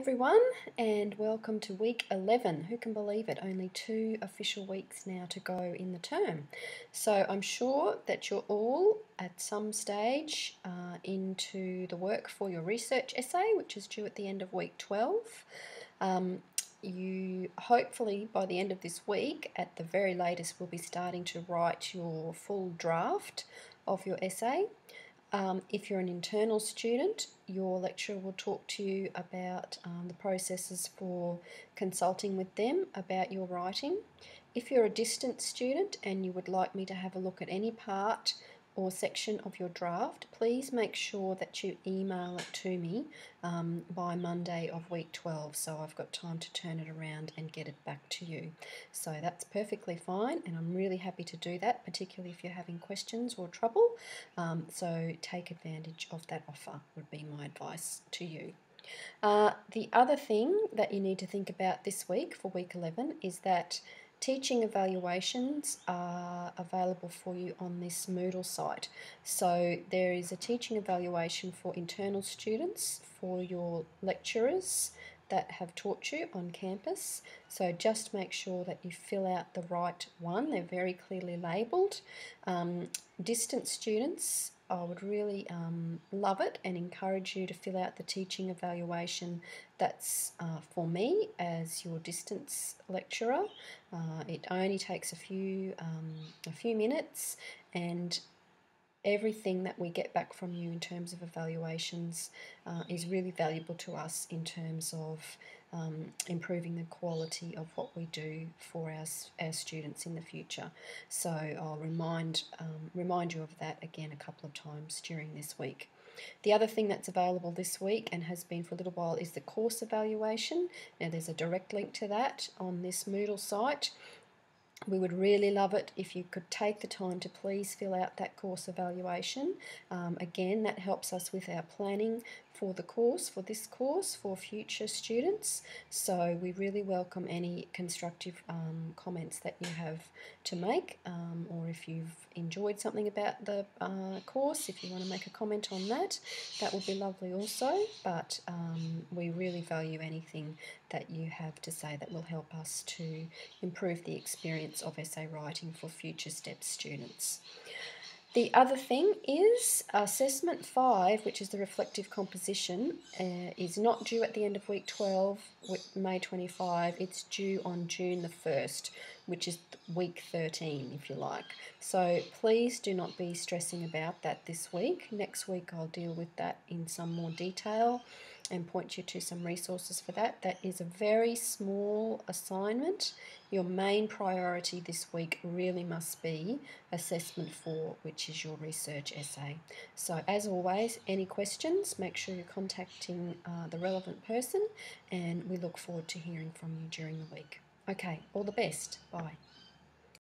everyone and welcome to week 11 who can believe it? Only two official weeks now to go in the term. So i'm sure that you're all at some stage uh, into the work for your research essay which is due at the end of week 12 um, you hopefully by the end of this week at the very latest will be starting to write your full draft of your essay um, if you're an internal student, your lecturer will talk to you about um, the processes for consulting with them about your writing. If you're a distance student and you would like me to have a look at any part or section of your draft, please make sure that you email it to me um, by Monday of week 12 so I've got time to turn it around and get it back to you. So that's perfectly fine and I'm really happy to do that, particularly if you're having questions or trouble. Um, so take advantage of that offer would be my advice to you. Uh, the other thing that you need to think about this week for week 11 is that Teaching evaluations are available for you on this Moodle site. So there is a teaching evaluation for internal students, for your lecturers that have taught you on campus. So just make sure that you fill out the right one. They're very clearly labelled. Um, distant students I would really um, love it and encourage you to fill out the teaching evaluation that's uh, for me as your distance lecturer. Uh, it only takes a few um, a few minutes and everything that we get back from you in terms of evaluations uh, is really valuable to us in terms of um, improving the quality of what we do for our, our students in the future. So I'll remind, um, remind you of that again a couple of times during this week. The other thing that's available this week and has been for a little while is the course evaluation. Now there's a direct link to that on this Moodle site. We would really love it if you could take the time to please fill out that course evaluation. Um, again, that helps us with our planning for the course, for this course, for future students. So we really welcome any constructive um, comments that you have to make, um, or if you've enjoyed something about the uh, course, if you want to make a comment on that, that would be lovely also. But um, we really value anything that you have to say that will help us to improve the experience of essay writing for future STEP students. The other thing is assessment 5, which is the reflective composition, uh, is not due at the end of week 12, May 25. It's due on June the 1st, which is week 13, if you like. So please do not be stressing about that this week. Next week I'll deal with that in some more detail and point you to some resources for that. That is a very small assignment. Your main priority this week really must be assessment four, which is your research essay. So as always, any questions, make sure you're contacting uh, the relevant person and we look forward to hearing from you during the week. Okay, all the best. Bye.